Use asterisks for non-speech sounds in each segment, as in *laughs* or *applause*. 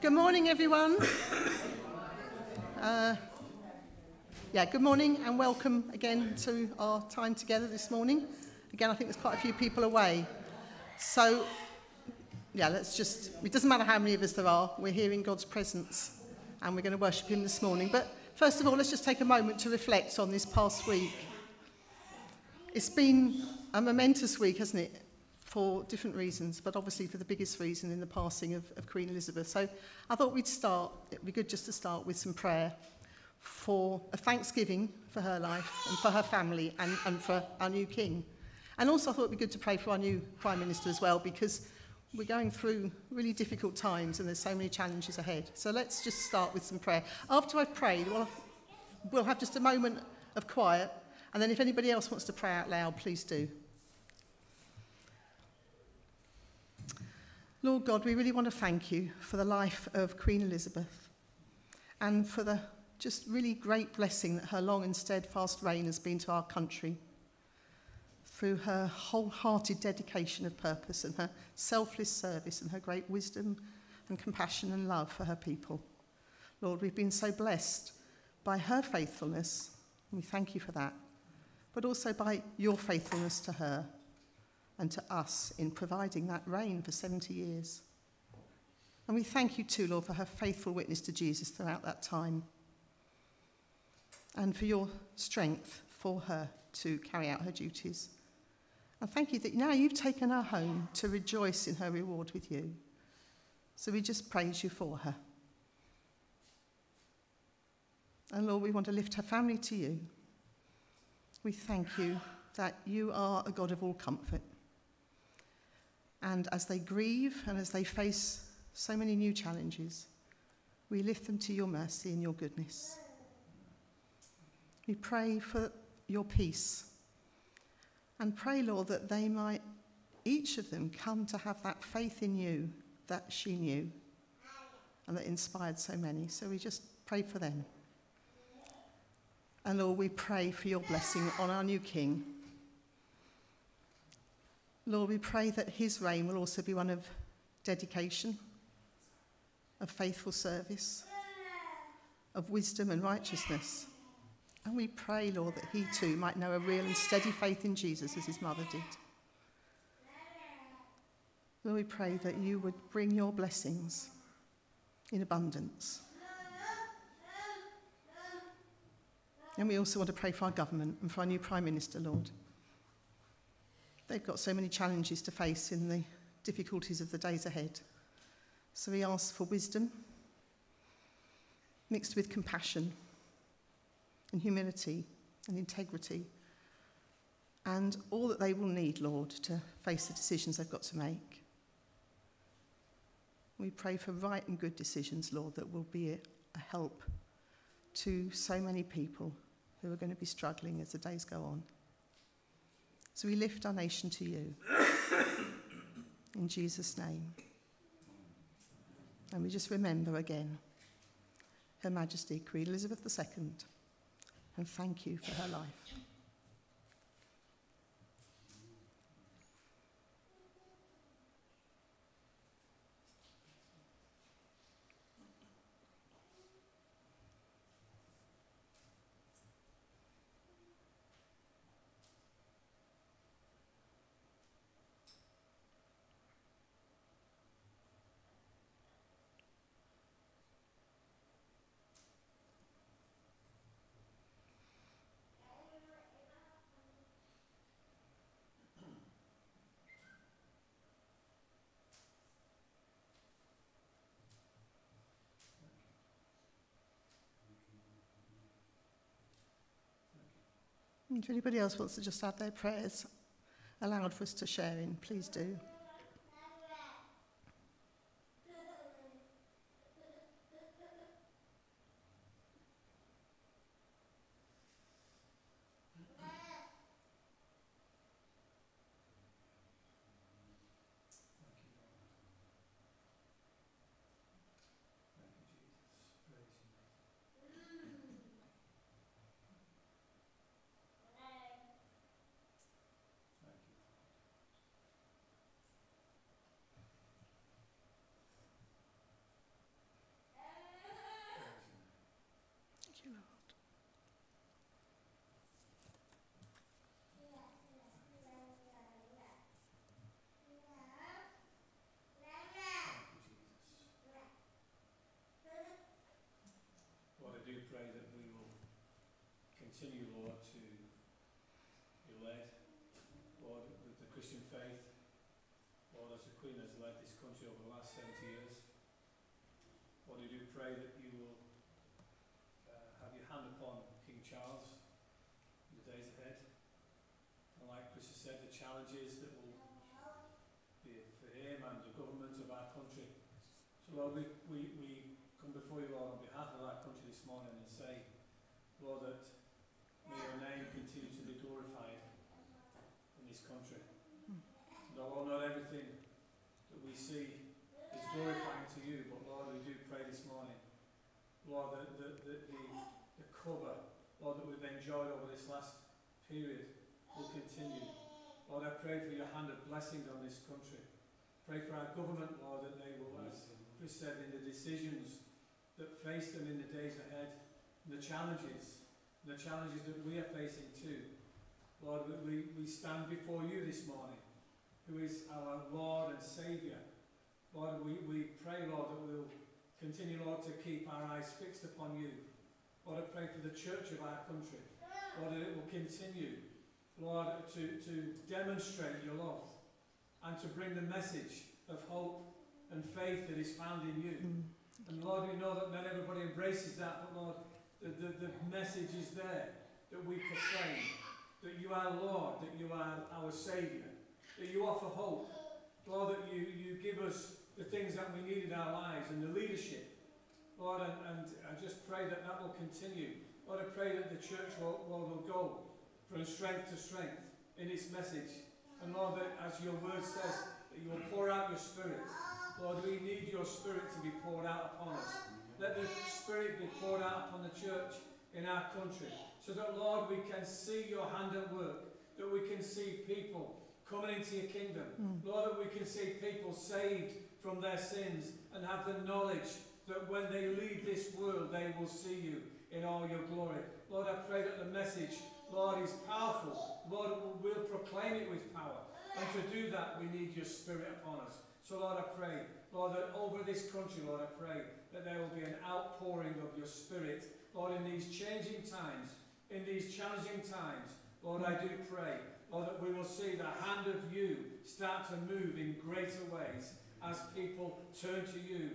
Good morning, everyone. Uh, yeah, good morning and welcome again to our time together this morning. Again, I think there's quite a few people away. So, yeah, let's just, it doesn't matter how many of us there are, we're here in God's presence and we're going to worship Him this morning. But first of all, let's just take a moment to reflect on this past week. It's been a momentous week, hasn't it? For different reasons, but obviously for the biggest reason in the passing of, of Queen Elizabeth. So I thought we'd start, it'd be good just to start with some prayer for a thanksgiving for her life and for her family and, and for our new king. And also I thought it'd be good to pray for our new Prime Minister as well because we're going through really difficult times and there's so many challenges ahead. So let's just start with some prayer. After I've prayed, we'll, we'll have just a moment of quiet and then if anybody else wants to pray out loud, please do. Lord God, we really want to thank you for the life of Queen Elizabeth and for the just really great blessing that her long and steadfast reign has been to our country through her wholehearted dedication of purpose and her selfless service and her great wisdom and compassion and love for her people. Lord, we've been so blessed by her faithfulness, and we thank you for that, but also by your faithfulness to her and to us in providing that reign for 70 years. And we thank you too, Lord, for her faithful witness to Jesus throughout that time and for your strength for her to carry out her duties. And thank you that now you've taken her home to rejoice in her reward with you. So we just praise you for her. And Lord, we want to lift her family to you. We thank you that you are a God of all comfort. And as they grieve and as they face so many new challenges, we lift them to your mercy and your goodness. We pray for your peace and pray, Lord, that they might, each of them, come to have that faith in you that she knew and that inspired so many. So we just pray for them. And Lord, we pray for your blessing on our new King. Lord, we pray that his reign will also be one of dedication, of faithful service, of wisdom and righteousness. And we pray, Lord, that he too might know a real and steady faith in Jesus as his mother did. Lord, we pray that you would bring your blessings in abundance. And we also want to pray for our government and for our new Prime Minister, Lord. They've got so many challenges to face in the difficulties of the days ahead. So we ask for wisdom mixed with compassion and humility and integrity and all that they will need, Lord, to face the decisions they've got to make. We pray for right and good decisions, Lord, that will be a help to so many people who are going to be struggling as the days go on. So we lift our nation to you. *coughs* In Jesus' name. And we just remember again Her Majesty Queen Elizabeth II and thank you for her life. If anybody else wants to just add their prayers aloud for us to share in, please do. Continue, Lord, to be led, Lord, with the Christian faith, Lord, as the Queen has led this country over the last 70 years. Lord, we do pray that you will uh, have your hand upon King Charles in the days ahead. And like Chris has said, the challenges that will be for him and the government of our country. So Lord, we, we, we come before you, Lord, on behalf of our country this morning and say, Lord, that may your name continue to be glorified in this country. And Lord, not everything that we see is glorifying to you, but Lord, we do pray this morning, Lord, that the, the, the, the cover, Lord, that we've enjoyed over this last period will continue. Lord, I pray for your hand of blessing on this country. Pray for our government, Lord, that they will, as Chris said, in the decisions that face them in the days ahead, and the challenges, and the challenges that we are facing too. Lord, we, we, stand before you this morning, who is our Lord and Saviour. Lord, we, we pray, Lord, that we'll continue, Lord, to keep our eyes fixed upon you. Lord, I pray for the church of our country. Lord, that it will continue, Lord, to, to demonstrate your love and to bring the message of hope and faith that is found in you. Mm. And Lord, we know that not everybody embraces that, but Lord, the, the, the message is there that we proclaim that you are Lord, that you are our Saviour, that you offer hope. Lord, that you, you give us the things that we need in our lives and the leadership. Lord, and, and I just pray that that will continue. Lord, I pray that the church, will, Lord, will go from strength to strength in its message. And Lord, that as your word says, that you will pour out your Spirit. Lord, we need your Spirit to be poured out upon us. Let the Spirit be poured out upon the church in our country. So that, Lord, we can see your hand at work. That we can see people coming into your kingdom. Mm. Lord, that we can see people saved from their sins and have the knowledge that when they leave this world, they will see you in all your glory. Lord, I pray that the message, Lord, is powerful. Lord, we'll proclaim it with power. And to do that, we need your Spirit upon us. So, Lord, I pray, Lord, that over this country, Lord, I pray that there will be an outpouring of your Spirit, Lord, in these changing times, in these challenging times. Lord, I do pray, Lord, that we will see the hand of you start to move in greater ways as people turn to you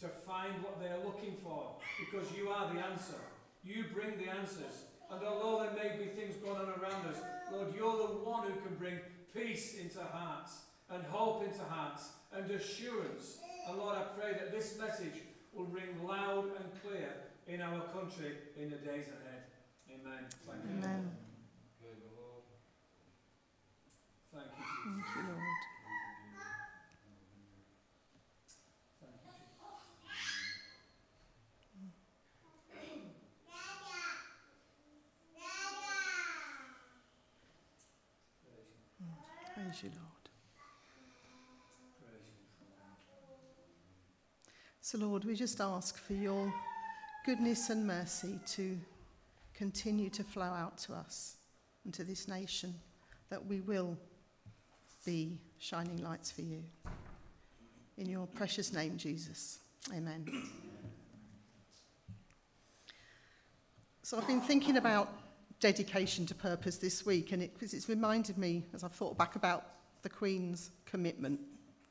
to find what they are looking for, because you are the answer. You bring the answers. And although there may be things going on around us, Lord, you're the one who can bring peace into hearts and hope into hearts and assurance. And Lord, I pray that this message will ring loud and clear in our country in the days ahead. Amen. Thank you. Amen. Thank you. Thank you, Lord. Thank you. Jesus. Praise you. Praise you, Lord. Praise you. So, Lord, we just ask for your goodness and mercy to continue to flow out to us and to this nation, that we will be shining lights for you. In your precious name, Jesus. Amen. So, I've been thinking about dedication to purpose this week, and it, it's reminded me, as I've thought back about the Queen's commitment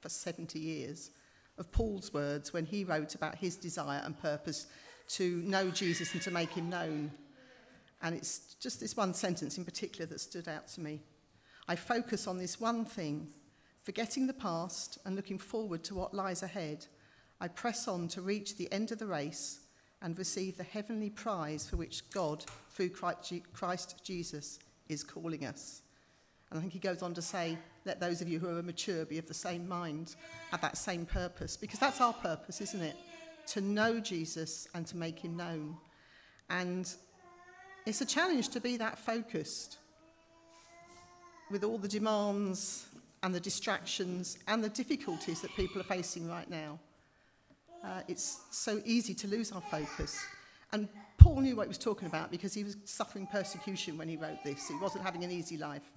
for 70 years, of Paul's words when he wrote about his desire and purpose to know Jesus and to make him known. And it's just this one sentence in particular that stood out to me. I focus on this one thing, forgetting the past and looking forward to what lies ahead. I press on to reach the end of the race and receive the heavenly prize for which God, through Christ Jesus, is calling us. And I think he goes on to say, let those of you who are mature be of the same mind, have that same purpose, because that's our purpose, isn't it? To know Jesus and to make him known. And it's a challenge to be that focused with all the demands and the distractions and the difficulties that people are facing right now. Uh, it's so easy to lose our focus. And Paul knew what he was talking about because he was suffering persecution when he wrote this. He wasn't having an easy life.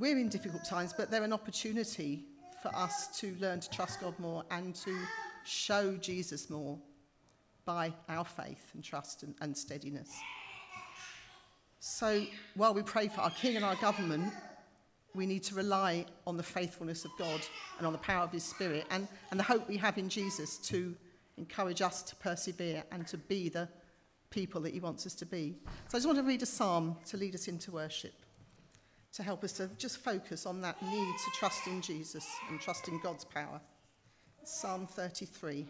We're in difficult times, but they're an opportunity for us to learn to trust God more and to show Jesus more by our faith and trust and, and steadiness. So while we pray for our king and our government, we need to rely on the faithfulness of God and on the power of his spirit and, and the hope we have in Jesus to encourage us to persevere and to be the people that he wants us to be. So I just want to read a psalm to lead us into worship, to help us to just focus on that need to trust in Jesus and trust in God's power. Psalm 33.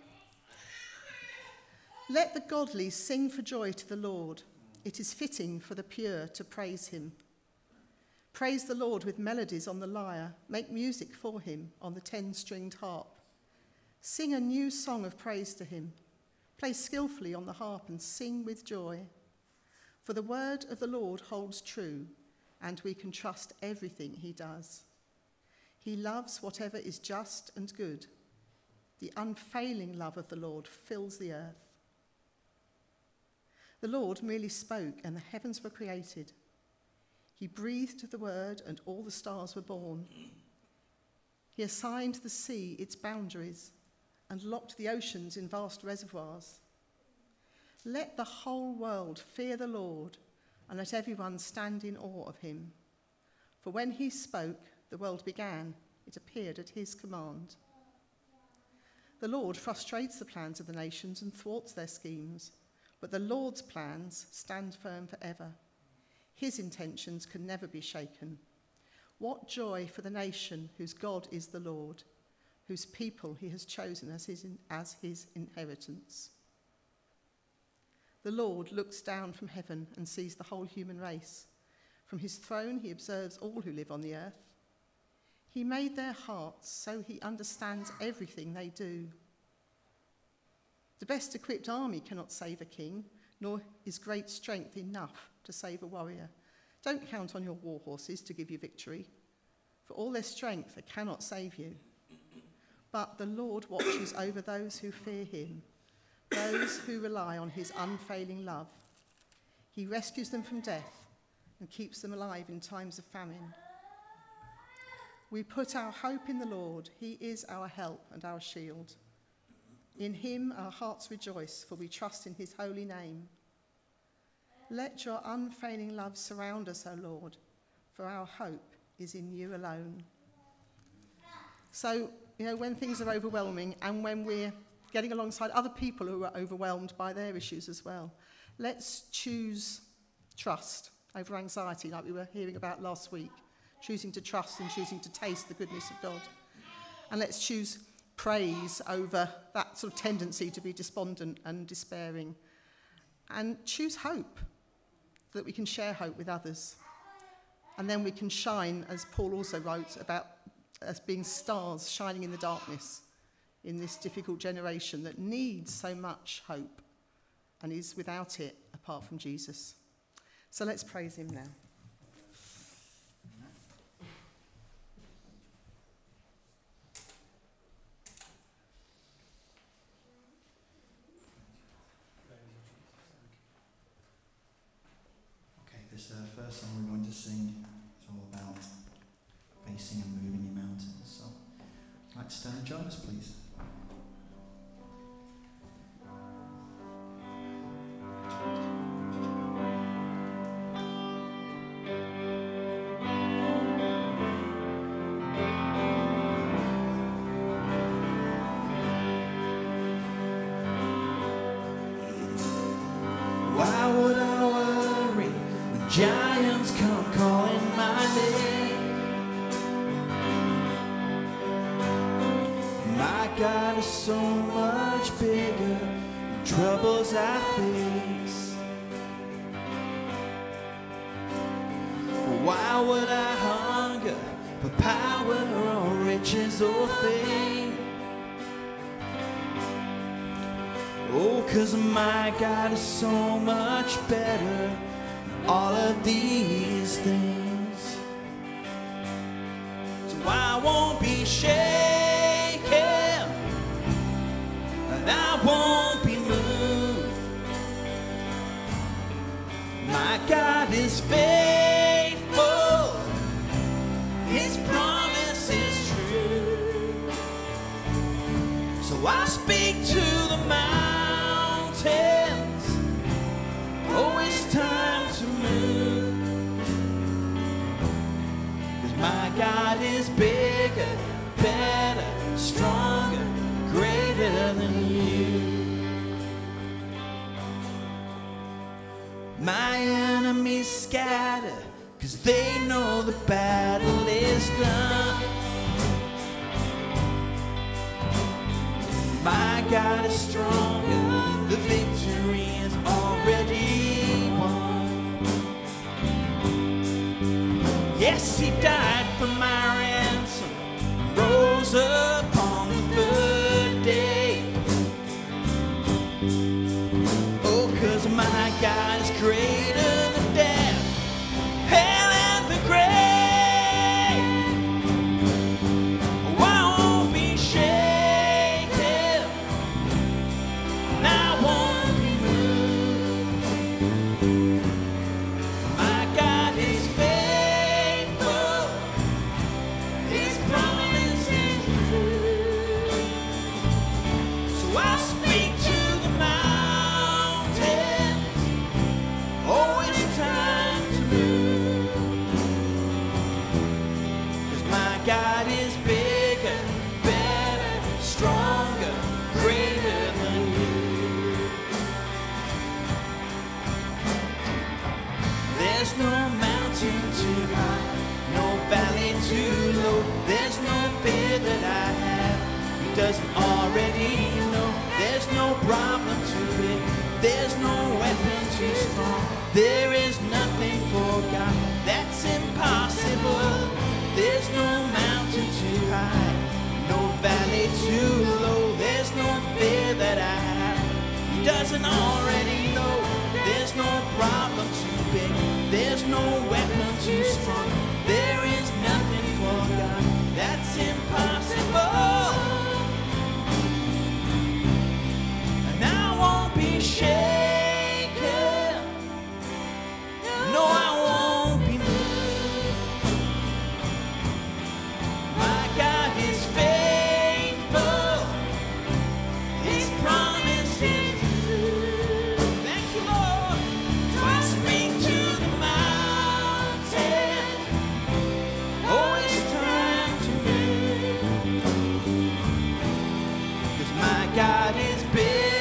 Let the godly sing for joy to the Lord. It is fitting for the pure to praise him. Praise the Lord with melodies on the lyre. Make music for him on the ten stringed harp. Sing a new song of praise to him. Play skillfully on the harp and sing with joy. For the word of the Lord holds true, and we can trust everything he does. He loves whatever is just and good. The unfailing love of the Lord fills the earth. The Lord merely spoke, and the heavens were created. He breathed the word, and all the stars were born. He assigned the sea its boundaries and locked the oceans in vast reservoirs. Let the whole world fear the Lord, and let everyone stand in awe of him. For when he spoke, the world began. It appeared at his command. The Lord frustrates the plans of the nations and thwarts their schemes, but the Lord's plans stand firm forever. His intentions can never be shaken. What joy for the nation whose God is the Lord, whose people he has chosen as his, as his inheritance. The Lord looks down from heaven and sees the whole human race. From his throne he observes all who live on the earth. He made their hearts so he understands everything they do. The best equipped army cannot save a king, nor is great strength enough to save a warrior. Don't count on your war horses to give you victory. For all their strength, they cannot save you. But the Lord watches over those who fear him, those who rely on his unfailing love. He rescues them from death and keeps them alive in times of famine. We put our hope in the Lord. He is our help and our shield. In him our hearts rejoice, for we trust in his holy name. Let your unfailing love surround us, O Lord, for our hope is in you alone. So, you know, when things are overwhelming and when we're getting alongside other people who are overwhelmed by their issues as well, let's choose trust over anxiety, like we were hearing about last week. Choosing to trust and choosing to taste the goodness of God. And let's choose praise over that sort of tendency to be despondent and despairing. And choose hope that we can share hope with others. And then we can shine, as Paul also wrote, about as being stars shining in the darkness in this difficult generation that needs so much hope and is without it apart from Jesus. So let's praise him now. God is so much better all of these things. My God is bigger, better, stronger, greater than you. My enemies scatter, cause they know the battle is done. My God is stronger, the victory is already won. Yes, He does. America. God is big.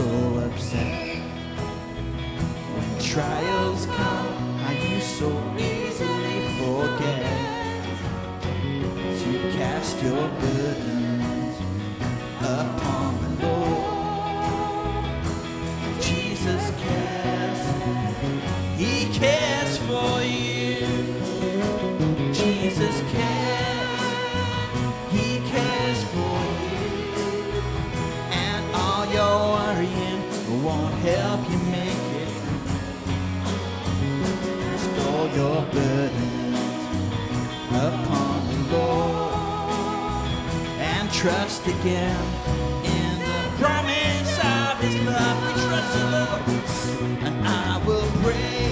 so upset. Try trust again in the promise of his love. We trust the Lord, and I will pray.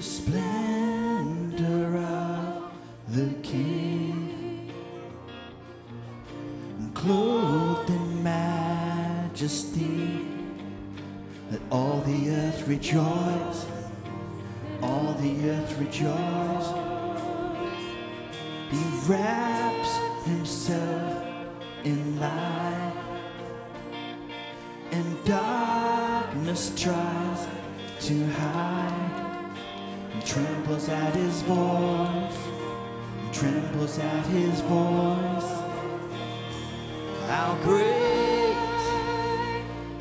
the splendor of the King, clothed in majesty, let all the earth rejoice.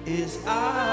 Is our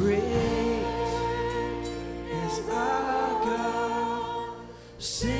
great is our God. Sing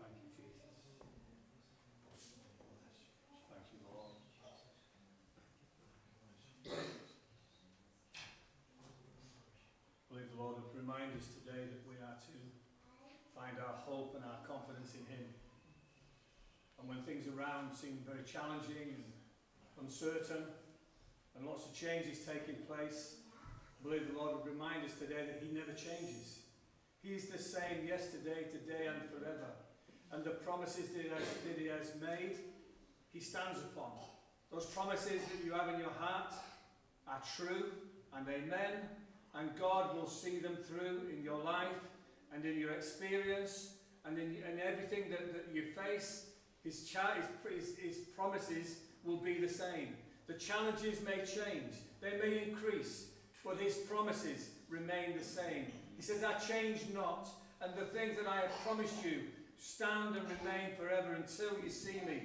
Thank you, Jesus. Thank you, Lord. I believe the Lord would remind us today that we are to find our hope and our confidence in Him. And when seem very challenging and uncertain, and lots of changes taking place, I believe the Lord would remind us today that He never changes. He is the same yesterday, today, and forever. And the promises that he, has, that he has made, He stands upon. Those promises that you have in your heart are true and amen. And God will see them through in your life and in your experience and in, in everything that, that you face. His, his, his, promises will be the same. The challenges may change, they may increase, but his promises remain the same. He says, I change not, and the things that I have promised you stand and remain forever until you see me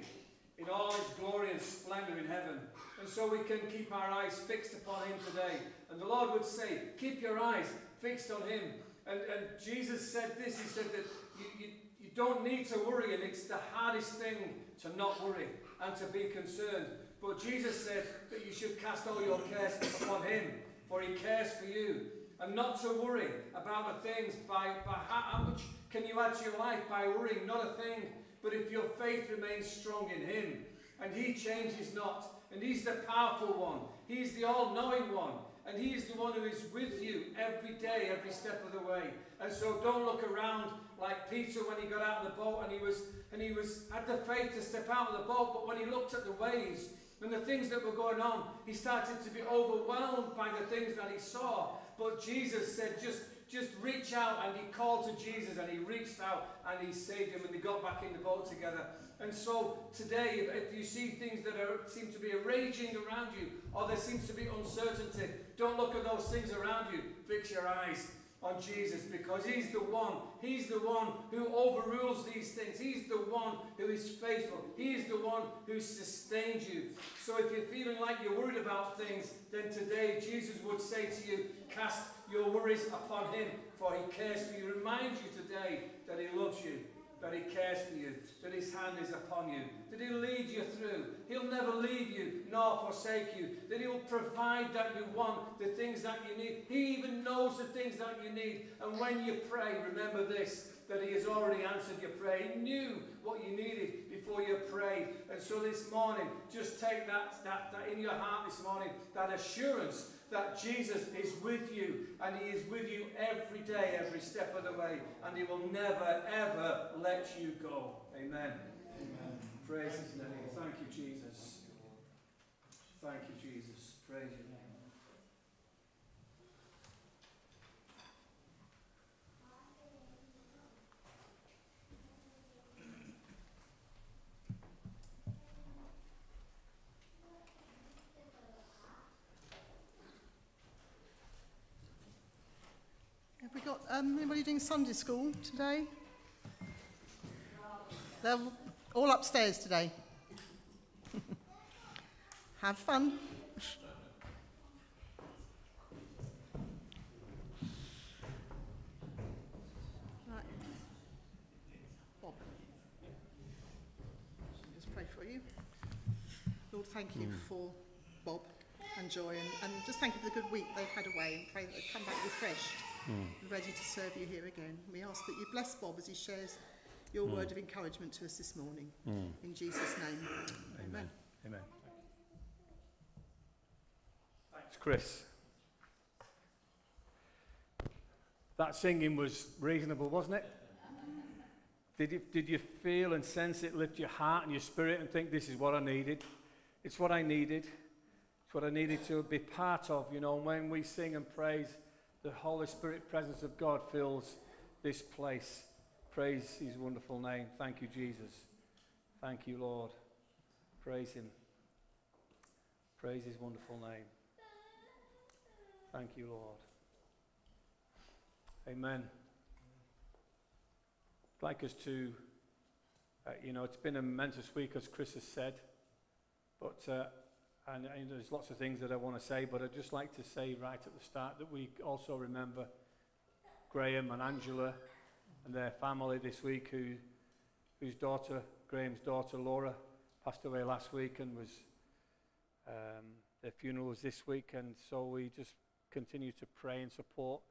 in all his glory and splendour in heaven. And so we can keep our eyes fixed upon him today. And the Lord would say, keep your eyes fixed on him. And, and Jesus said this, he said that you, you don't need to worry, and it's the hardest thing to not worry and to be concerned. But Jesus said that you should cast all your cares upon him, for he cares for you. And not to worry about the things by, by how, how much can you add to your life by worrying? Not a thing. But if your faith remains strong in him, and he changes not, and he's the powerful one, he's the all-knowing one, and he is the one who is with you every day, every step of the way. And so don't look around like Peter when he got out of the boat and he was and he was had the faith to step out of the boat, but when he looked at the waves and the things that were going on, he started to be overwhelmed by the things that he saw. But Jesus said, just just reach out and he called to Jesus and he reached out and he saved him and they got back in the boat together. And so today, if, if you see things that are, seem to be raging around you or there seems to be uncertainty, don't look at those things around you. Fix your eyes on Jesus because he's the one, he's the one who overrules these things. He's the one who is faithful. He is the one who sustains you. So if you're feeling like you're worried about things, then today Jesus would say to you, cast your worries upon him, for he cares for you. Remind you today that he loves you, that he cares for you, that his hand is upon you, that he'll lead you through. He'll never leave you nor forsake you, that he'll provide that you want, the things that you need. He even knows the things that you need. And when you pray, remember this, that he has already answered your prayer. He knew what you needed before you prayed. And so this morning, just take that, that, that in your heart this morning, that assurance that Jesus is with you and he is with you every day, every step of the way, and he will never, ever let you go. Amen. Amen. Praise his name. Thank you, Jesus. Thank you, Jesus. Praise your name. Have we got um, anybody doing Sunday school today? They're all upstairs today. *laughs* Have fun. Right. Bob. Just pray for you. Lord, thank you for Bob and Joy, and, and just thank you for the good week they've had away, and pray that they've come back refreshed and ready to serve you here again. We ask that you bless Bob as he shares your mm. word of encouragement to us this morning. Mm. In Jesus' name, amen. Amen. Thanks, Chris. That singing was reasonable, wasn't it? Did you, did you feel and sense it lift your heart and your spirit and think, this is what I needed? It's what I needed. It's what I needed to be part of, you know. And when we sing and praise, the Holy Spirit presence of God fills this place. Praise his wonderful name. Thank you, Jesus. Thank you, Lord. Praise him. Praise his wonderful name. Thank you, Lord. Amen. I'd like us to, uh, you know, it's been a momentous week, as Chris has said, but, uh, and, and there's lots of things that I want to say, but I'd just like to say right at the start that we also remember Graham and Angela and their family this week, who, whose daughter, Graham's daughter Laura, passed away last week and was, um, their funeral was this week, and so we just continue to pray and support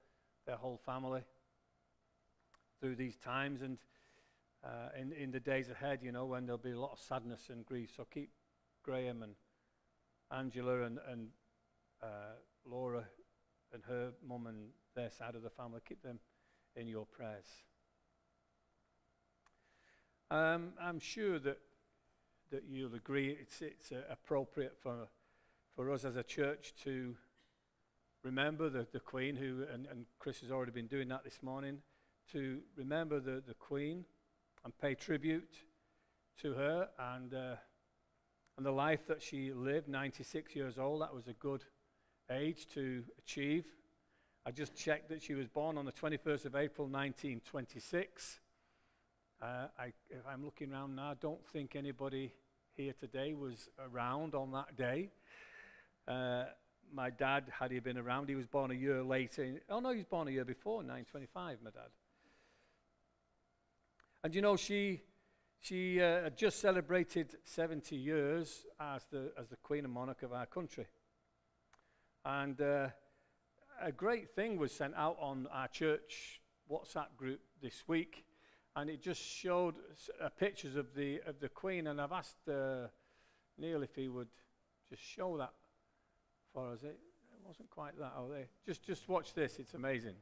their whole family through these times and uh, in, in the days ahead, you know, when there'll be a lot of sadness and grief. So keep Graham and Angela and, and uh, Laura and her mum and their side of the family, keep them in your prayers. Um, I'm sure that, that you'll agree it's, it's uh, appropriate for, for us as a church to remember the, the Queen, who, and, and Chris has already been doing that this morning, to remember the, the Queen and pay tribute to her and, uh, and the life that she lived, 96 years old. That was a good age to achieve. I just checked that she was born on the 21st of April 1926. Uh, I, if I'm looking around now, I don't think anybody here today was around on that day. Uh, my dad, had he been around, he was born a year later. Oh, no, he was born a year before, 925, my dad. And you know, she, she uh, had just celebrated 70 years as the, as the Queen and Monarch of our country. And uh, a great thing was sent out on our church WhatsApp group this week, and it just showed uh, pictures of the, of the Queen. And I've asked uh, Neil if he would just show that for us. It, wasn't quite that, oh, there. Just, just watch this, it's amazing.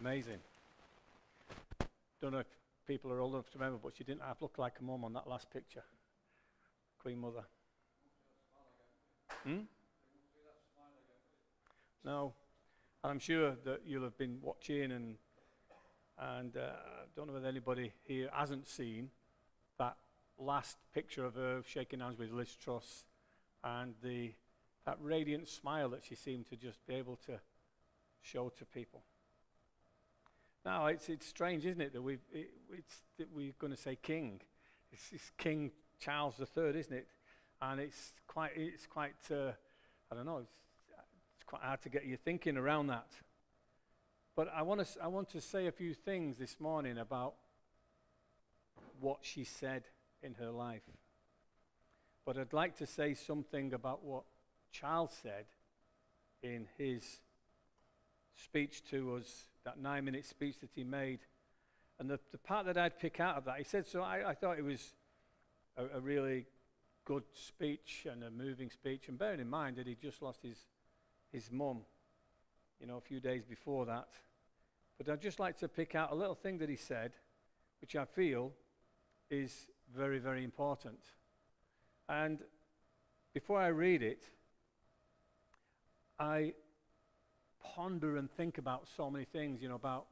Amazing. Don't know if people are old enough to remember, but she didn't look like a mum on that last picture. Queen Mother. Hmm? No. And I'm sure that you'll have been watching, and and uh, I don't know whether anybody here hasn't seen that last picture of her shaking hands with Liz Truss, and the that radiant smile that she seemed to just be able to show to people. Now it's it's strange, isn't it, that we it, it's that we're going to say king. It's, it's King Charles III, isn't it? And it's quite it's quite uh, I don't know. It's, it's quite hard to get your thinking around that. But I want to I want to say a few things this morning about what she said in her life. But I'd like to say something about what Charles said in his speech to us, that nine minute speech that he made. And the, the part that I'd pick out of that, he said, so I, I thought it was a, a really good speech and a moving speech. And bearing in mind that he just lost his, his mum, you know, a few days before that. But I'd just like to pick out a little thing that he said, which I feel is very, very important. And before I read it, I ponder and think about so many things, you know, about,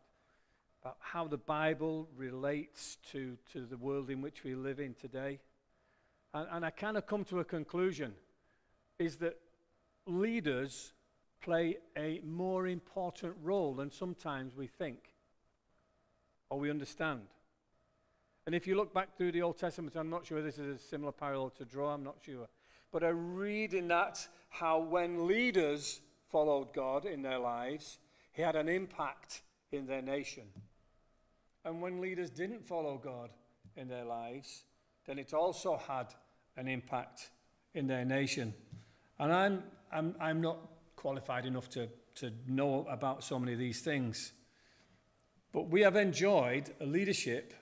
about how the Bible relates to, to the world in which we live in today. And, and I kind of come to a conclusion is that leaders play a more important role than sometimes we think or we understand. And if you look back through the Old Testament, I'm not sure this is a similar parallel to draw, I'm not sure. But I read in that how when leaders followed God in their lives, he had an impact in their nation. And when leaders didn't follow God in their lives, then it also had an impact in their nation. And I'm, I'm, I'm not qualified enough to, to know about so many of these things. But we have enjoyed a leadership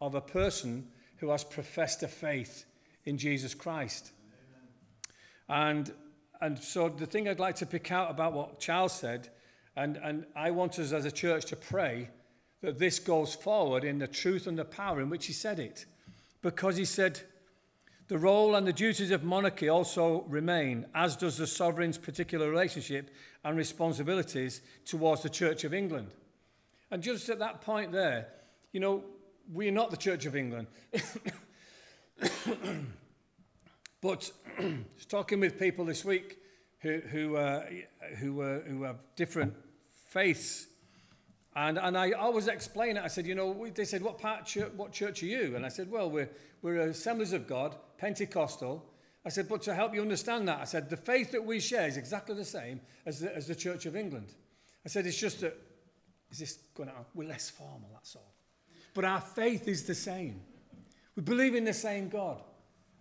of a person who has professed a faith in Jesus Christ. And and so the thing I'd like to pick out about what Charles said, and, and I want us as a church to pray that this goes forward in the truth and the power in which he said it. Because he said, the role and the duties of monarchy also remain, as does the sovereign's particular relationship and responsibilities towards the Church of England. And just at that point there, you know, we're not the Church of England. But *clears throat* talking with people this week who, who, uh, who, uh, who have different faiths, and, and I always explain it. I said, you know, they said, what part, church, what church are you? And I said, well, we're, we're Assemblies of God, Pentecostal. I said, but to help you understand that, I said, the faith that we share is exactly the same as the, as the Church of England. I said, it's just that, is this going on? We're less formal, that's all. But our faith is the same. We believe in the same God.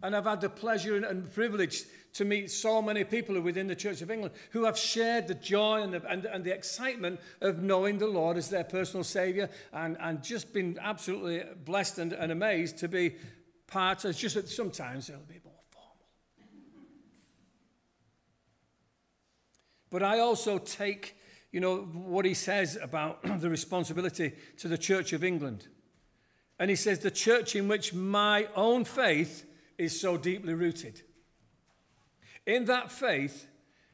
And I've had the pleasure and, privilege to meet so many people within the Church of England who have shared the joy and the, and, and the excitement of knowing the Lord as their personal Saviour and, and just been absolutely blessed and, and amazed to be part of just that sometimes it'll be more formal. But I also take, you know, what he says about *clears throat* the responsibility to the Church of England. And he says, the church in which my own faith is so deeply rooted. In that faith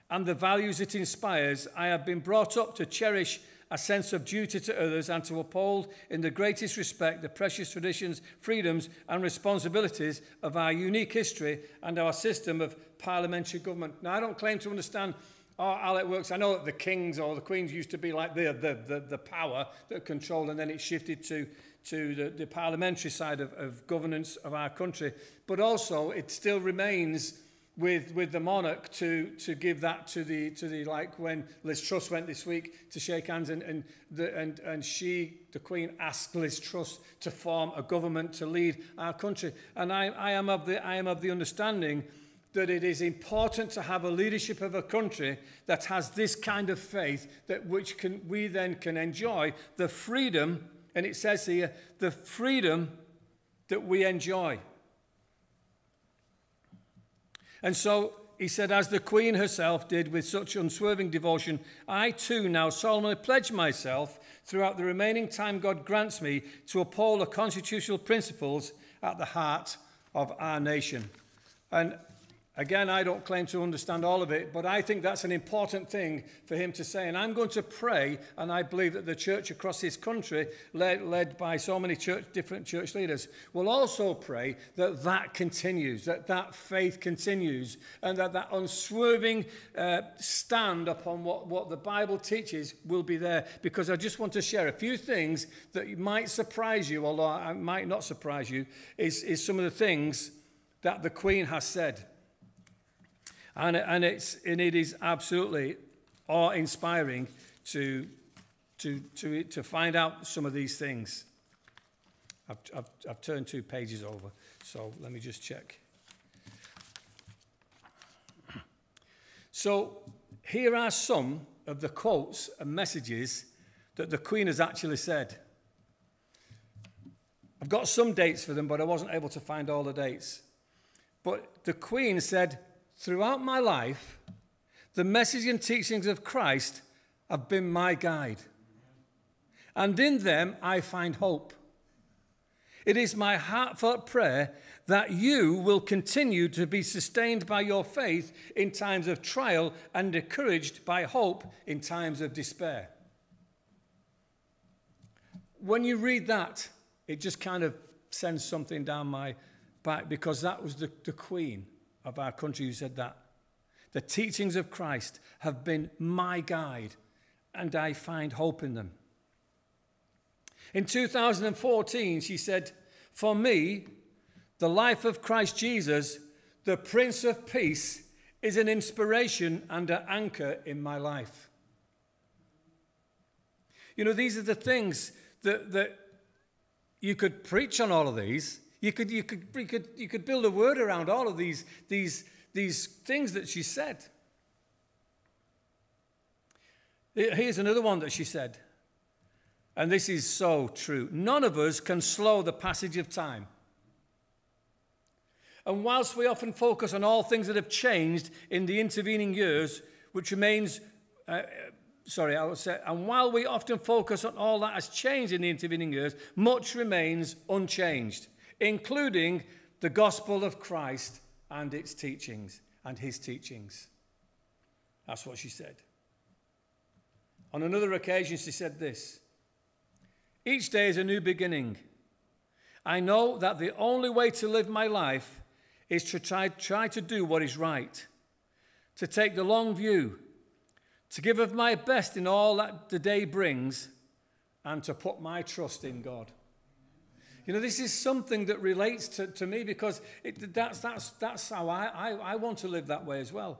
and the values it inspires, I have been brought up to cherish a sense of duty to others and to uphold in the greatest respect the precious traditions, freedoms, and responsibilities of our unique history and our system of parliamentary government. Now, I don't claim to understand how it works. I know that the kings or the queens used to be like the, the, the, the power that controlled, and then it shifted to to the, the parliamentary side of, of governance of our country, but also it still remains with, with the monarch to, to give that to the, to the, like when Liz Truss went this week to shake hands and, and, the, and, and she, the Queen, asked Liz Truss to form a government to lead our country. And I, I, am, of the, I am of the understanding that it is important to have a leadership of a country that has this kind of faith that which can, we then can enjoy the freedom and it says here, the freedom that we enjoy. And so he said, as the Queen herself did with such unswerving devotion, I too now solemnly pledge myself throughout the remaining time God grants me to uphold the constitutional principles at the heart of our nation. And Again, I don't claim to understand all of it, but I think that's an important thing for him to say. And I'm going to pray, and I believe that the church across this country, led, led by so many church, different church leaders, will also pray that that continues, that that faith continues, and that that unswerving uh, stand upon what, what the Bible teaches will be there. Because I just want to share a few things that might surprise you, although it might not surprise you, is, is some of the things that the Queen has said. And, and, it's, and it is absolutely awe-inspiring to, to, to, to find out some of these things. I've, I've, I've turned two pages over, so let me just check. So here are some of the quotes and messages that the Queen has actually said. I've got some dates for them, but I wasn't able to find all the dates. But the Queen said, Throughout my life, the message and teachings of Christ have been my guide. And in them, I find hope. It is my heartfelt prayer that you will continue to be sustained by your faith in times of trial and encouraged by hope in times of despair. When you read that, it just kind of sends something down my back because that was the, the Queen of our country who said that. The teachings of Christ have been my guide, and I find hope in them. In 2014, she said, For me, the life of Christ Jesus, the Prince of Peace, is an inspiration and an anchor in my life. You know, these are the things that, that you could preach on all of these, you could, you could, you could, you could build a word around all of these, these, these things that she said. Here's another one that she said, and this is so true. None of us can slow the passage of time. And whilst we often focus on all things that have changed in the intervening years, which remains, uh, sorry, I will say, and while we often focus on all that has changed in the intervening years, much remains unchanged including the gospel of Christ and its teachings and his teachings. That's what she said. On another occasion, she said this Each day is a new beginning. I know that the only way to live my life is to try, try to do what is right, to take the long view, to give of my best in all that the day brings, and to put my trust in God. You know, this is something that relates to, to me because it, that's, that's, that's how I, I, I want to live that way as well.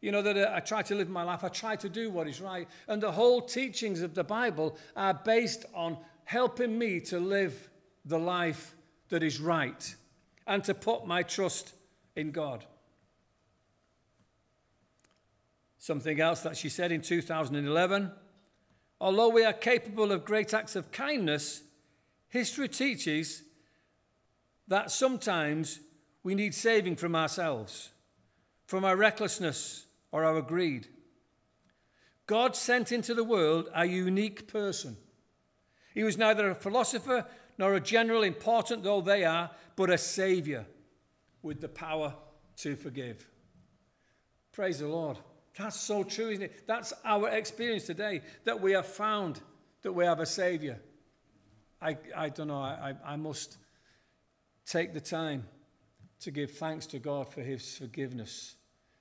You know, that uh, I try to live my life, I try to do what is right. And the whole teachings of the Bible are based on helping me to live the life that is right and to put my trust in God. Something else that she said in 2011 although we are capable of great acts of kindness, History teaches that sometimes we need saving from ourselves, from our recklessness or our greed. God sent into the world a unique person. He was neither a philosopher nor a general, important though they are, but a savior with the power to forgive. Praise the Lord. That's so true, isn't it? That's our experience today that we have found that we have a savior I, I don't know, I, I must take the time to give thanks to God for his forgiveness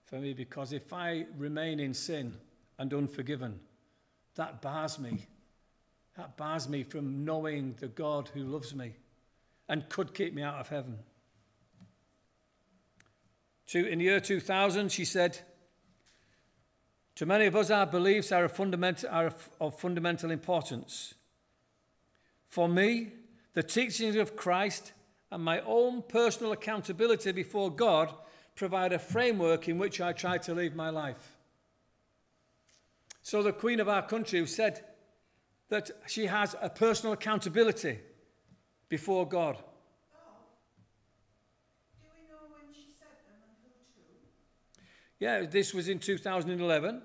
for me because if I remain in sin and unforgiven, that bars me. That bars me from knowing the God who loves me and could keep me out of heaven. In the year 2000, she said, To many of us, our beliefs are, a fundamental, are of fundamental importance. For me, the teachings of Christ and my own personal accountability before God provide a framework in which I try to live my life. So, the Queen of our country who said that she has a personal accountability before God. Yeah, this was in 2011.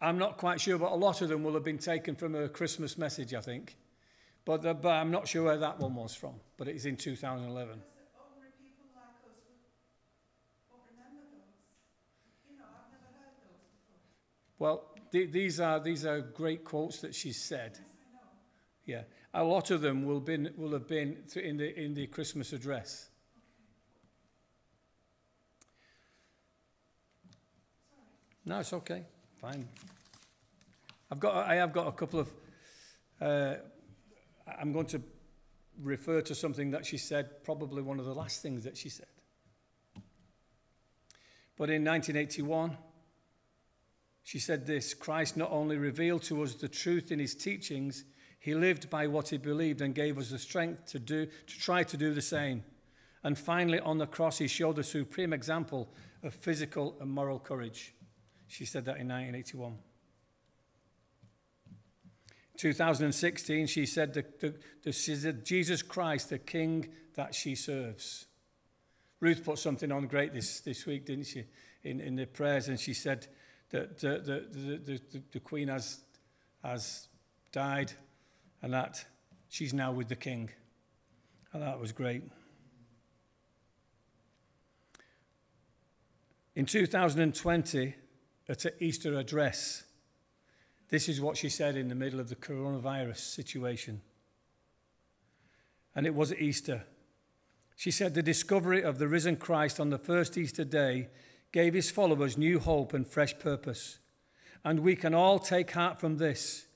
I'm not quite sure, but a lot of them will have been taken from her Christmas message, I think. But, the, but I'm not sure where that one was from, but it is in 2011. Well, th these are these are great quotes that she said. Yeah, a lot of them will been will have been in the in the Christmas address. Okay. No, it's okay. Fine. I've got I have got a couple of. Uh, I'm going to refer to something that she said, probably one of the last things that she said. But in 1981, she said this Christ not only revealed to us the truth in his teachings, he lived by what he believed and gave us the strength to, do, to try to do the same. And finally, on the cross, he showed the supreme example of physical and moral courage. She said that in 1981. 2016, she said, the, the, the, she said, Jesus Christ, the King that she serves. Ruth put something on great this, this week, didn't she, in, in the prayers, and she said that the, the, the, the, the Queen has, has died and that she's now with the King. And that was great. In 2020, at an Easter address, this is what she said in the middle of the coronavirus situation. And it was Easter. She said, The discovery of the risen Christ on the first Easter day gave his followers new hope and fresh purpose. And we can all take heart from this.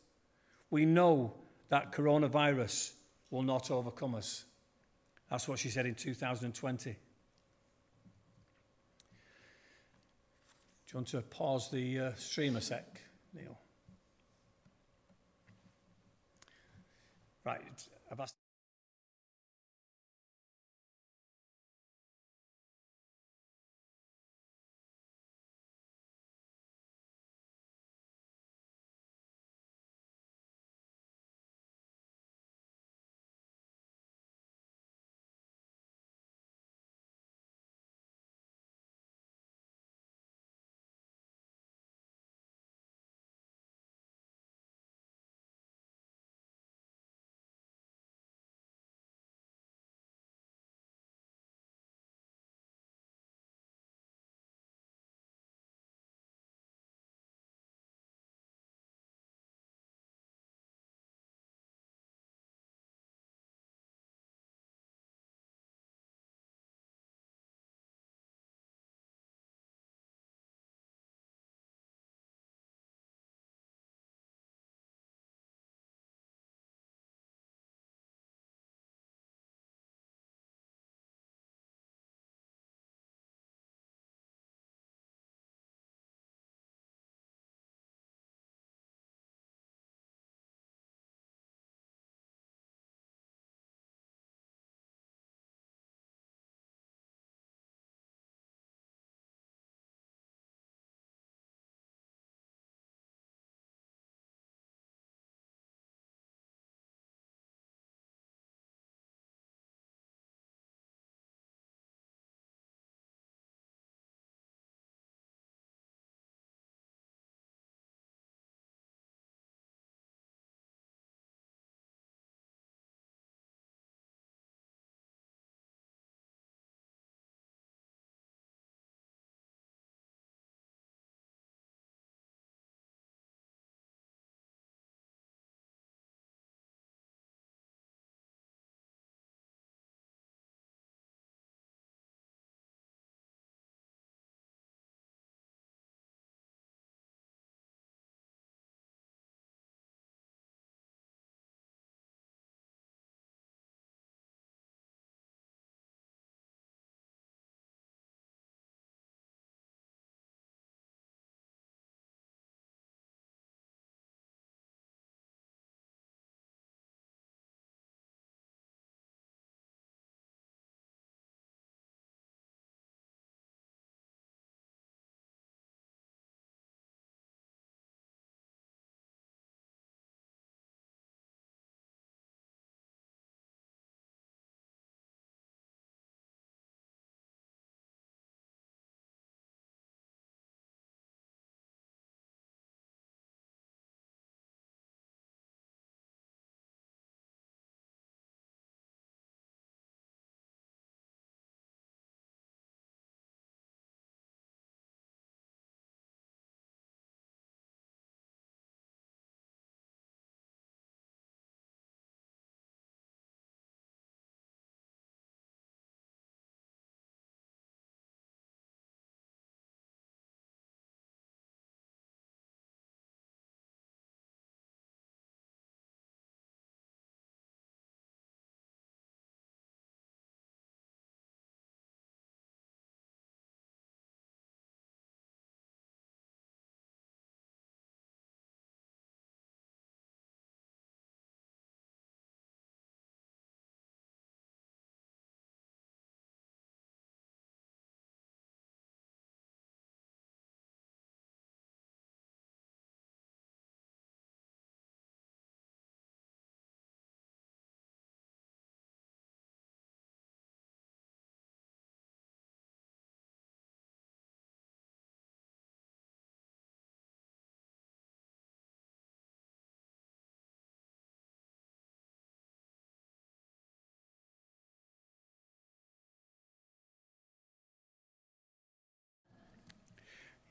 We know that coronavirus will not overcome us. That's what she said in 2020. Do you want to pause the uh, stream a sec, Neil? Right, I've asked...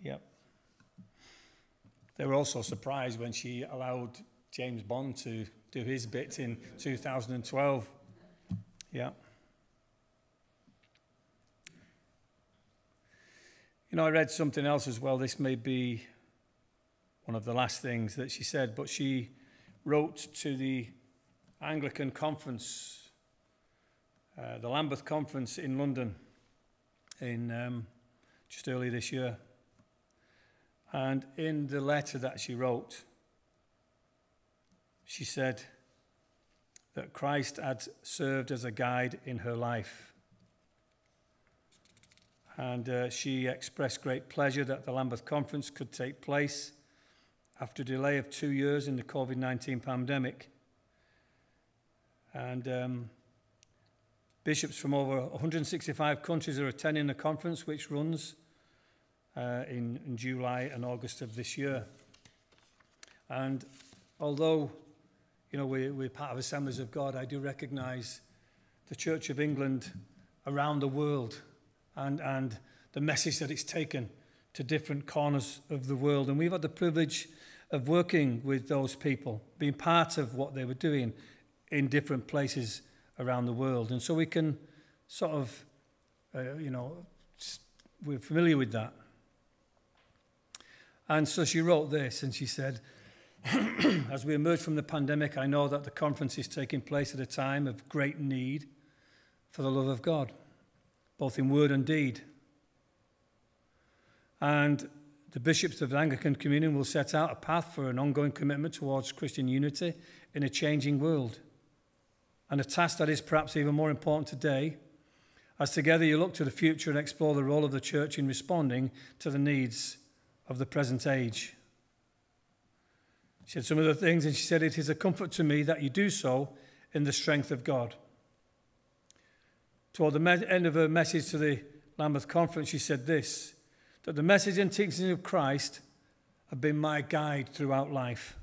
Yep. They were also surprised when she allowed James Bond to do his bit in 2012. Yeah. You know, I read something else as well. This may be one of the last things that she said, but she wrote to the Anglican conference, uh, the Lambeth conference in London, in um, just early this year. And in the letter that she wrote, she said that Christ had served as a guide in her life. And uh, she expressed great pleasure that the Lambeth Conference could take place after a delay of two years in the COVID 19 pandemic. And um, bishops from over 165 countries are attending the conference, which runs uh, in, in July and August of this year. And although, you know, we, we're part of Assemblies of God, I do recognize the Church of England around the world and, and the message that it's taken to different corners of the world. And we've had the privilege of working with those people, being part of what they were doing in different places around the world. And so we can sort of, uh, you know, we're familiar with that. And so she wrote this and she said, *clears throat* As we emerge from the pandemic, I know that the conference is taking place at a time of great need for the love of God, both in word and deed. And the bishops of the Anglican Communion will set out a path for an ongoing commitment towards Christian unity in a changing world. And a task that is perhaps even more important today, as together you look to the future and explore the role of the church in responding to the needs of the present age. She said some of the things, and she said, It is a comfort to me that you do so in the strength of God. Toward the end of her message to the Lambeth Conference, she said this that the message and teachings of Christ have been my guide throughout life.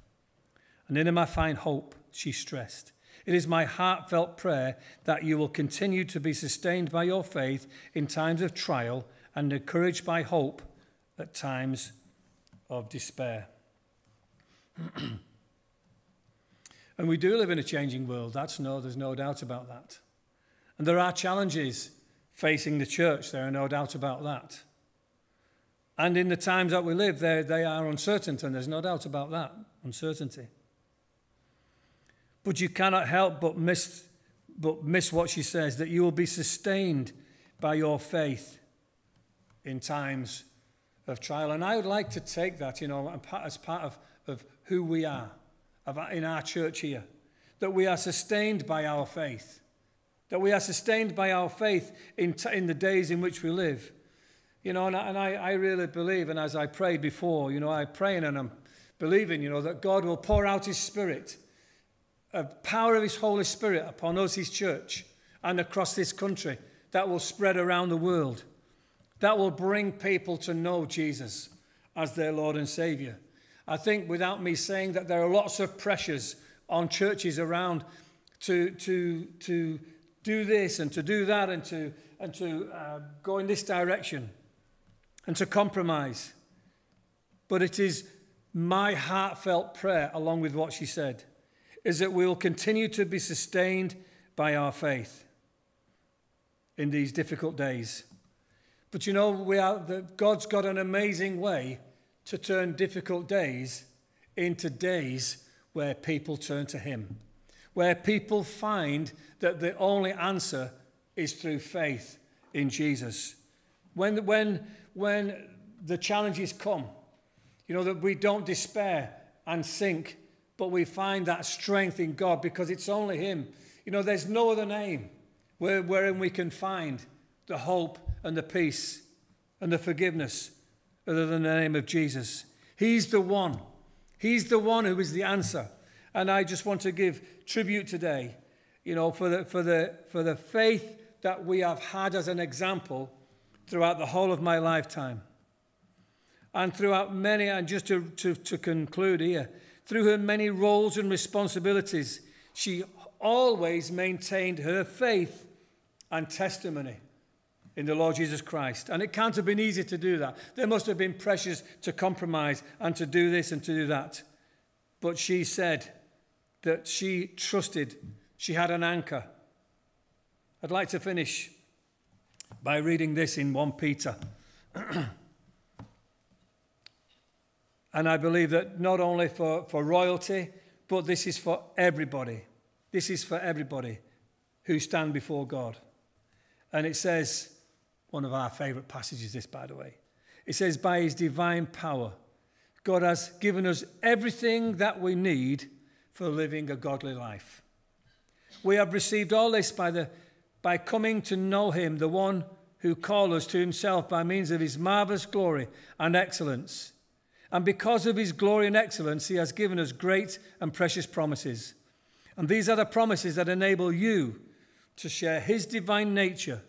And in him I find hope, she stressed. It is my heartfelt prayer that you will continue to be sustained by your faith in times of trial and encouraged by hope at times of despair. *clears throat* and we do live in a changing world. That's no, there's no doubt about that. And there are challenges facing the church. There are no doubt about that. And in the times that we live, they, are uncertain, and there's no doubt about that uncertainty. But you cannot help but miss, but miss what she says that you will be sustained by your faith in times of trial. And I would like to take that, you know, as part of, of who we are of, in our church here, that we are sustained by our faith, that we are sustained by our faith in, t- in the days in which we live. You know, and, I, and I, I really believe, and as I prayed before, you know, I'm praying and I'm believing, you know, that God will pour out His Spirit, a power of His Holy Spirit upon us, His church, and across this country that will spread around the world that will bring people to know Jesus as their Lord and Savior. I think, without me saying that, there are lots of pressures on churches around to, to, to do this and to do that and to, and to uh, go in this direction and to compromise. But it is my heartfelt prayer, along with what she said, is that we will continue to be sustained by our faith in these difficult days. But you know, we are, the, God's got an amazing way to turn difficult days into days where people turn to Him, where people find that the only answer is through faith in Jesus. When, when, when the challenges come, you know, that we don't despair and sink, but we find that strength in God because it's only Him. You know, there's no other name where, wherein we can find the hope and the peace and the forgiveness other than the name of Jesus. He's the one. He's the one who is the answer. And I just want to give tribute today, you know, for the, for the, for the faith that we have had as an example throughout the whole of my lifetime. And throughout many, and just to, to, to conclude here, through her many roles and responsibilities, she always maintained her faith and testimony in the Lord Jesus Christ. And it can't have been easy to do that. There must have been pressures to compromise and to do this and to do that. But she said that she trusted, she had an anchor. I'd like to finish by reading this in 1 Peter. *clears throat* and I believe that not only for, for royalty, but this is for everybody. This is for everybody who stand before God. And it says, one of our favourite passages, this, by the way. It says, by his divine power, God has given us everything that we need for living a godly life. We have received all this by, the, by coming to know him, the one who called us to himself by means of his marvelous glory and excellence. And because of his glory and excellence, he has given us great and precious promises. And these are the promises that enable you to share his divine nature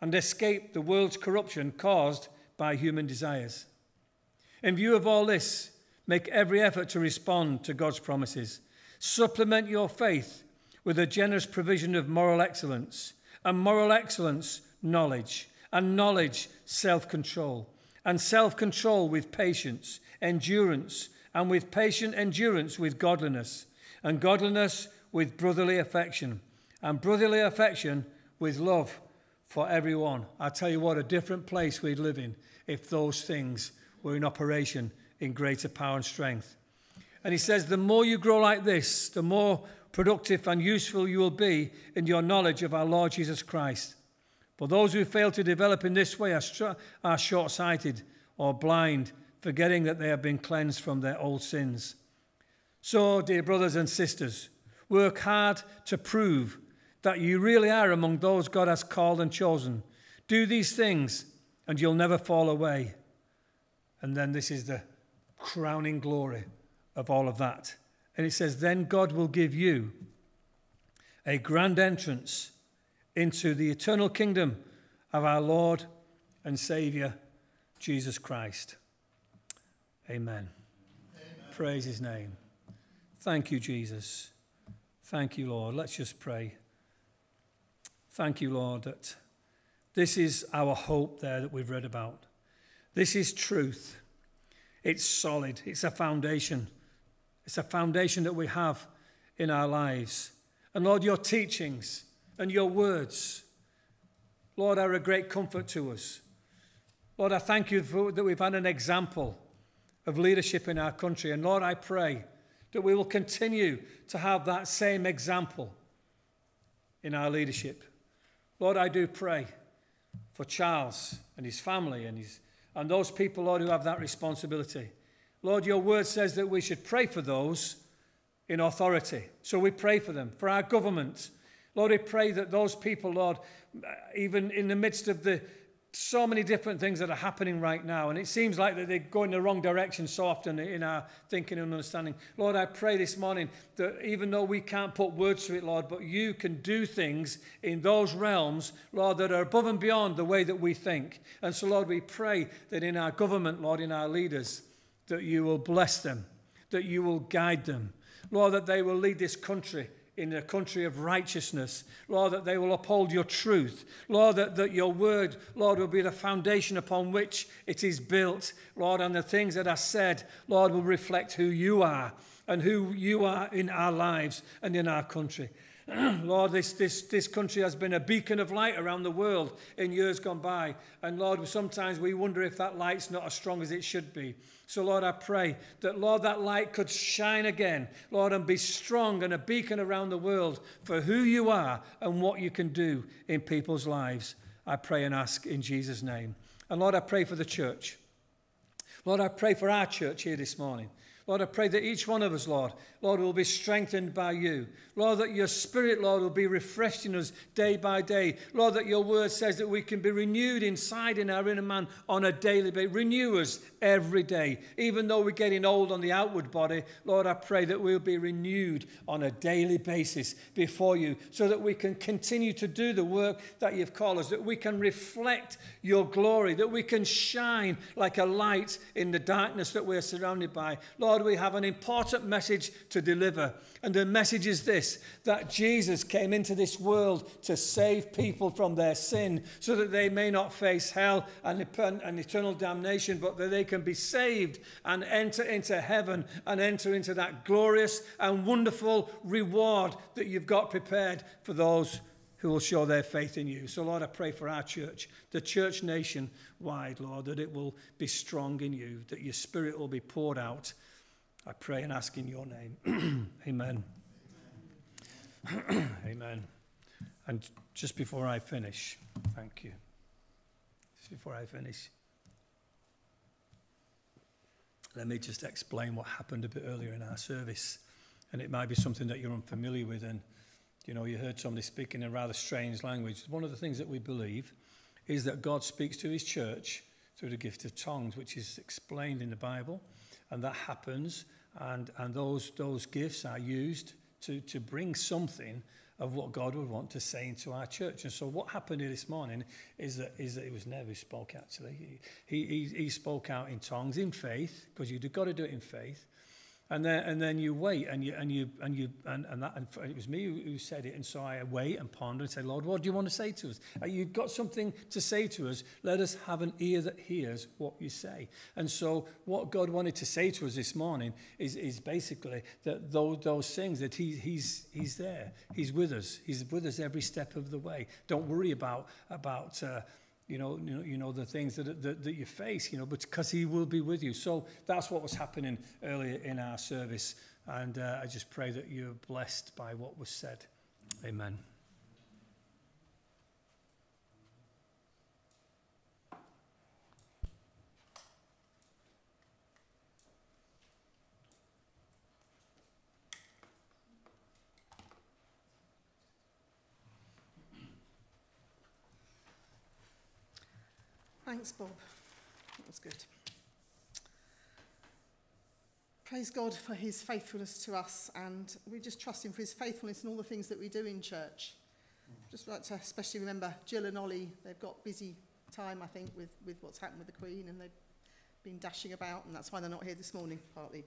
and escape the world's corruption caused by human desires. In view of all this, make every effort to respond to God's promises. Supplement your faith with a generous provision of moral excellence, and moral excellence, knowledge, and knowledge, self control, and self control with patience, endurance, and with patient endurance with godliness, and godliness with brotherly affection, and brotherly affection with love for everyone. I tell you what, a different place we'd live in if those things were in operation in greater power and strength. And he says, the more you grow like this, the more productive and useful you will be in your knowledge of our Lord Jesus Christ. For those who fail to develop in this way are, are short sighted or blind, forgetting that they have been cleansed from their old sins. So, dear brothers and sisters, work hard to prove that you really are among those God has called and chosen. Do these things, and you'll never fall away. And then this is the crowning glory of all of that. And it says, Then God will give you a grand entrance into the eternal kingdom of our Lord and Saviour, Jesus Christ. Amen. Amen. Praise his name. Thank you, Jesus. Thank you, Lord. Let's just pray. Thank you, Lord, that this is our hope there that we've read about. This is truth. It's solid, it's a foundation. It's a foundation that we have in our lives. And Lord, your teachings and your words, Lord, are a great comfort to us. Lord, I thank you for, that we've had an example of leadership in our country. And Lord, I pray that we will continue to have that same example in our leadership. Lord, I do pray for Charles and his family and, his, and those people, Lord, who have that responsibility. Lord, your word says that we should pray for those in authority. So we pray for them, for our government. Lord, we pray that those people, Lord, even in the midst of the so many different things that are happening right now, and it seems like that they go in the wrong direction so often in our thinking and understanding. Lord, I pray this morning that even though we can't put words to it, Lord, but you can do things in those realms, Lord, that are above and beyond the way that we think. And so, Lord, we pray that in our government, Lord, in our leaders, that you will bless them, that you will guide them, Lord, that they will lead this country in a country of righteousness. Lord, that they will uphold your truth. Lord, that, that your word, Lord, will be the foundation upon which it is built. Lord, and the things that are said, Lord, will reflect who you are and who you are in our lives and in our country. *clears throat* Lord, this, this, this country has been a beacon of light around the world in years gone by. And Lord, sometimes we wonder if that light's not as strong as it should be. So, Lord, I pray that, Lord, that light could shine again, Lord, and be strong and a beacon around the world for who you are and what you can do in people's lives. I pray and ask in Jesus' name. And Lord, I pray for the church. Lord, I pray for our church here this morning. Lord, I pray that each one of us, Lord, Lord, will be strengthened by you. Lord, that your spirit, Lord, will be refreshed in us day by day. Lord, that your word says that we can be renewed inside in our inner man on a daily basis. Renew us every day. Even though we're getting old on the outward body, Lord, I pray that we'll be renewed on a daily basis before you so that we can continue to do the work that you've called us, that we can reflect your glory, that we can shine like a light in the darkness that we're surrounded by. Lord, we have an important message to deliver. And the message is this that Jesus came into this world to save people from their sin so that they may not face hell and, and eternal damnation, but that they can be saved and enter into heaven and enter into that glorious and wonderful reward that you've got prepared for those who will show their faith in you. So, Lord, I pray for our church, the church nation wide, Lord, that it will be strong in you, that your spirit will be poured out. I pray and ask in your name. *clears throat* Amen. *clears throat* Amen. And just before I finish, thank you. Just before I finish, let me just explain what happened a bit earlier in our service. And it might be something that you're unfamiliar with. And you know, you heard somebody speaking in a rather strange language. One of the things that we believe is that God speaks to his church through the gift of tongues, which is explained in the Bible. And that happens, and, and those, those gifts are used to, to bring something of what God would want to say into our church. And so what happened here this morning is that, is that it was Nev who spoke, actually. He, he, he spoke out in tongues, in faith, because you've got to do it in faith. And then, and then you wait and you, and you, and you, and, and, that, and it was me who, said it. And so I wait and ponder and say, Lord, what do you want to say to us? Uh, you've got something to say to us. Let us have an ear that hears what you say. And so what God wanted to say to us this morning is, is basically that those, those things that he, he's, he's there. He's with us. He's with us every step of the way. Don't worry about, about, uh, you know, you know, you know the things that, that, that you face, you know, but because he will be with you. So that's what was happening earlier in our service. And uh, I just pray that you're blessed by what was said. Amen. Thanks, Bob. That was good. Praise God for his faithfulness to us, and we just trust him for his faithfulness in all the things that we do in church. Just like to especially remember Jill and Ollie, they've got busy time, I think, with, with what's happened with the Queen, and they've been dashing about, and that's why they're not here this morning, partly.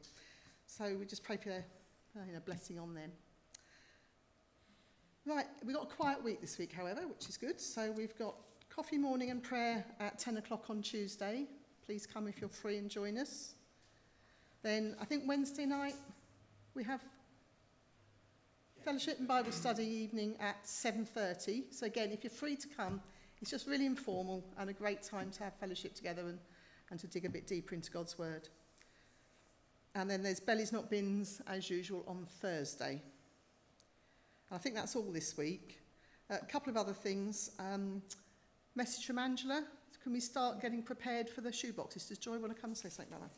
So we just pray for their uh, you know, blessing on them. Right, we've got a quiet week this week, however, which is good. So we've got Coffee morning and prayer at 10 o'clock on Tuesday. Please come if you're free and join us. Then I think Wednesday night we have fellowship and Bible study evening at 7:30. So again, if you're free to come, it's just really informal and a great time to have fellowship together and, and to dig a bit deeper into God's word. And then there's Bellies Not Bins as usual on Thursday. I think that's all this week. A couple of other things. Um, Message from Angela. Can we start getting prepared for the shoe boxes? Does Joy want to come and say something about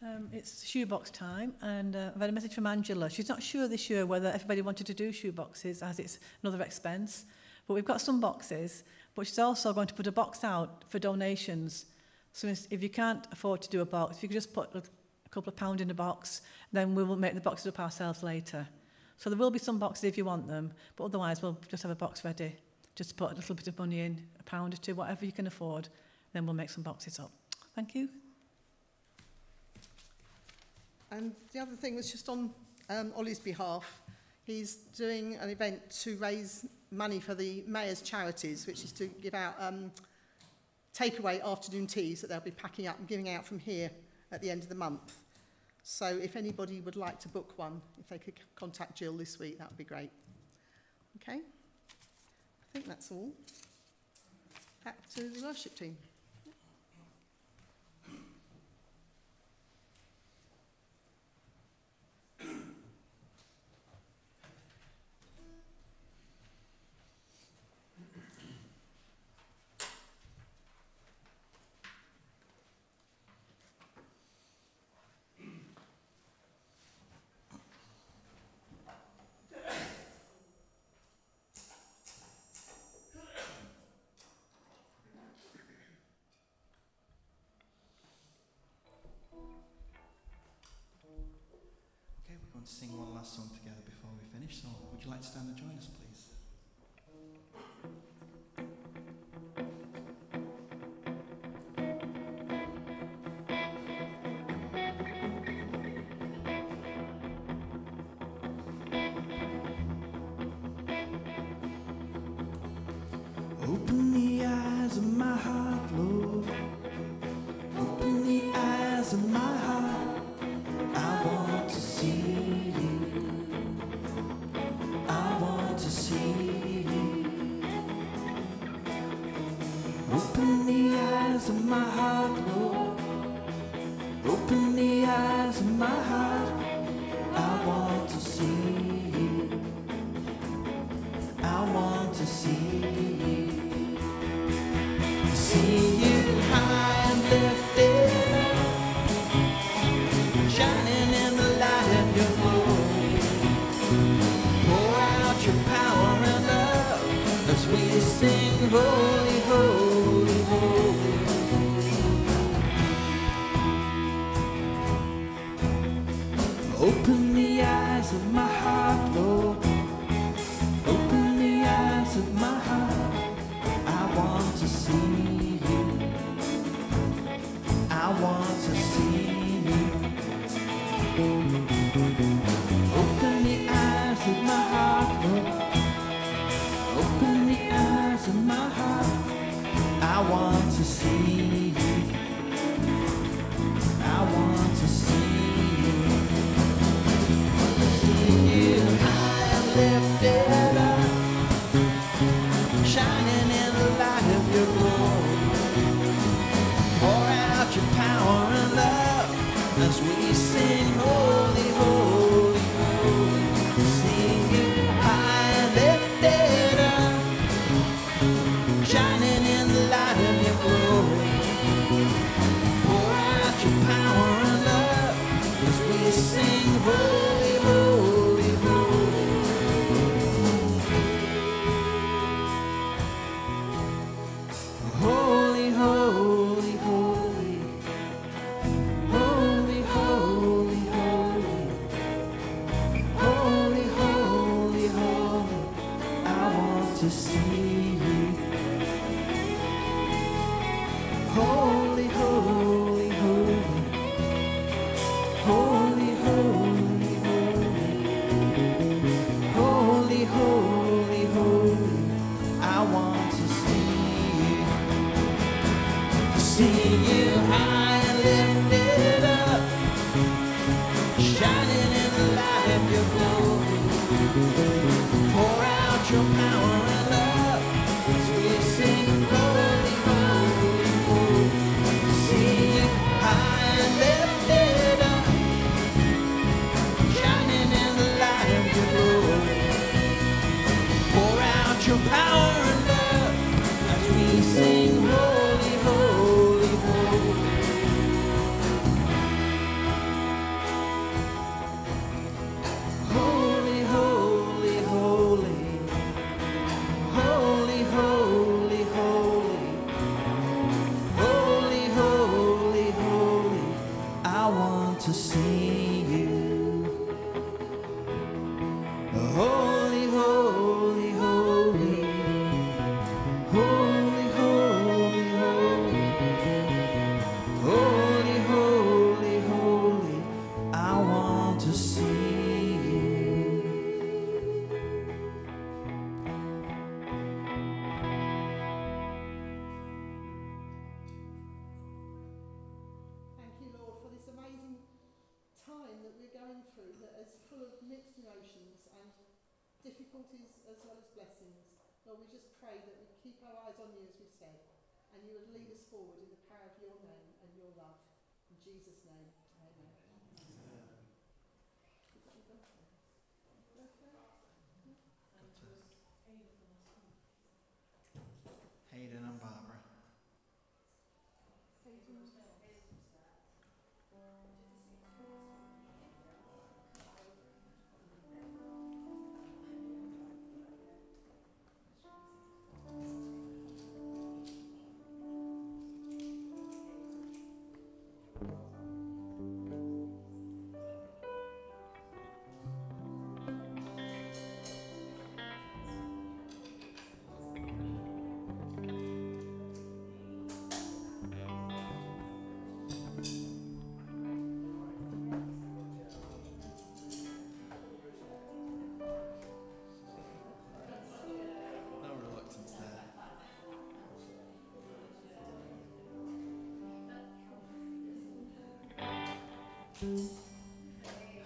that? Um, it's shoebox time, and uh, I've had a message from Angela. She's not sure this year whether everybody wanted to do shoe boxes, as it's another expense. But we've got some boxes, but she's also going to put a box out for donations. So if you can't afford to do a box, if you could just put a couple of pounds in a box, then we will make the boxes up ourselves later. So there will be some boxes if you want them, but otherwise we'll just have a box ready. Just put a little bit of money in, a pound or two, whatever you can afford, then we'll make some boxes up. Thank you. And the other thing was just on um, Ollie's behalf. He's doing an event to raise money for the mayor's charities, which is to give out um, takeaway afternoon teas that they'll be packing up and giving out from here at the end of the month. So if anybody would like to book one, if they could contact Jill this week, that would be great. Okay? I think that's all. Back to the worship team. To sing one last song together before we finish. So, would you like to stand and join us, please? I want you would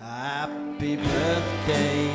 Happy birthday